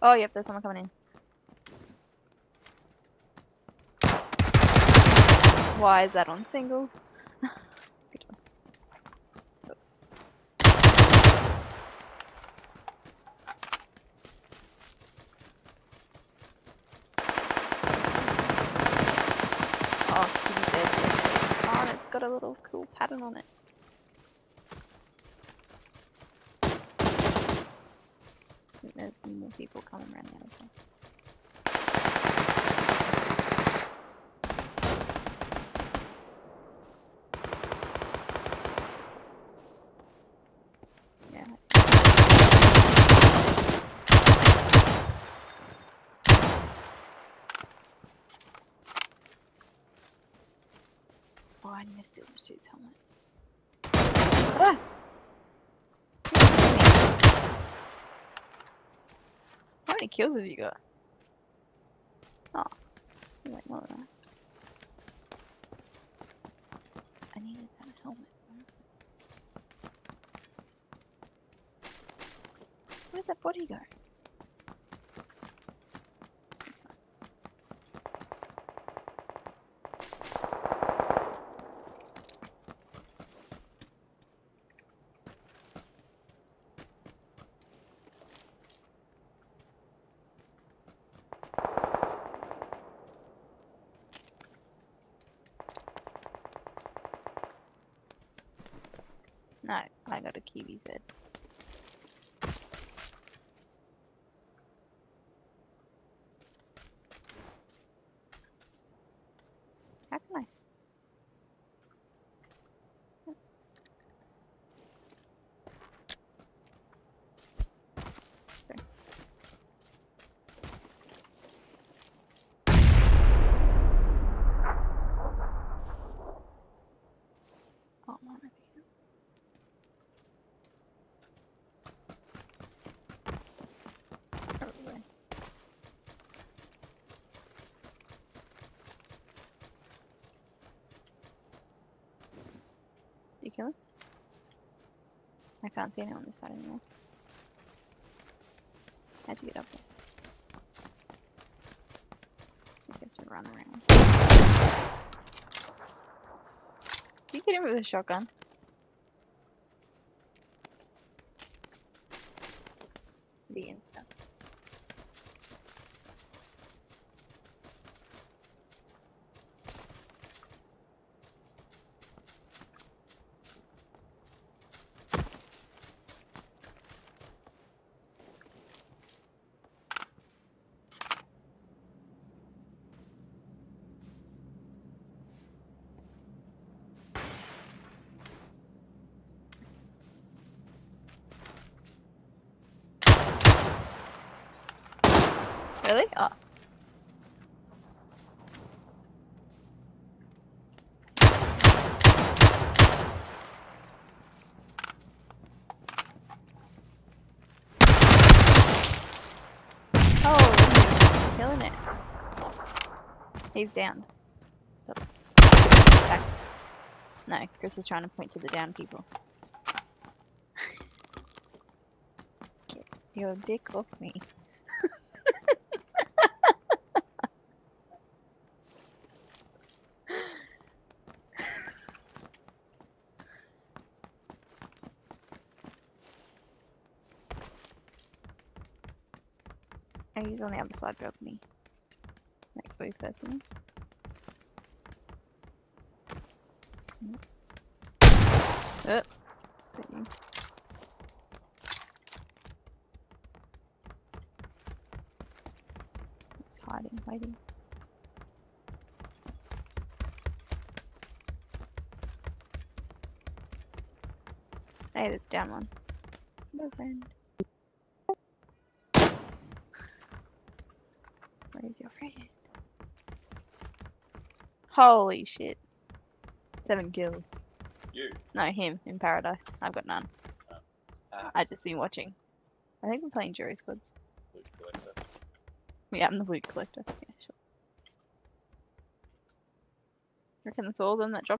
Oh, yep, there's someone coming in. Why is that on single? Good job. Oops. Oh, he's dead. Oh, and it's got a little cool pattern on it. There's more people coming around the other side. Yeah, that's Oh, I to steal the dude's helmet. Ah! How many kills have you got? Oh, like more than that. I needed that helmet. Where? Where'd that body go? This one. No, I got a QBZ. How can I? You kill him? I can't see anyone on this side anymore. How'd you get up there? You have to run around. Did you get him with a shotgun? The insta. Really? Uh. Oh. Oh, killing it. He's down. Stop. Back. No, Chris is trying to point to the down people. Get your dick off me. Oh, he's on the other side balcony. Like both person. Oh, you. He's hiding, hiding. Hey, there's down one. No friend. Where's your friend? Holy shit. Seven kills. You. No, him in paradise. I've got none. Ah. I've just been watching. I think we're playing jury squads. Loot collector. Yeah, I'm the loot collector. Yeah, sure. Reckon that's all of them that dropped.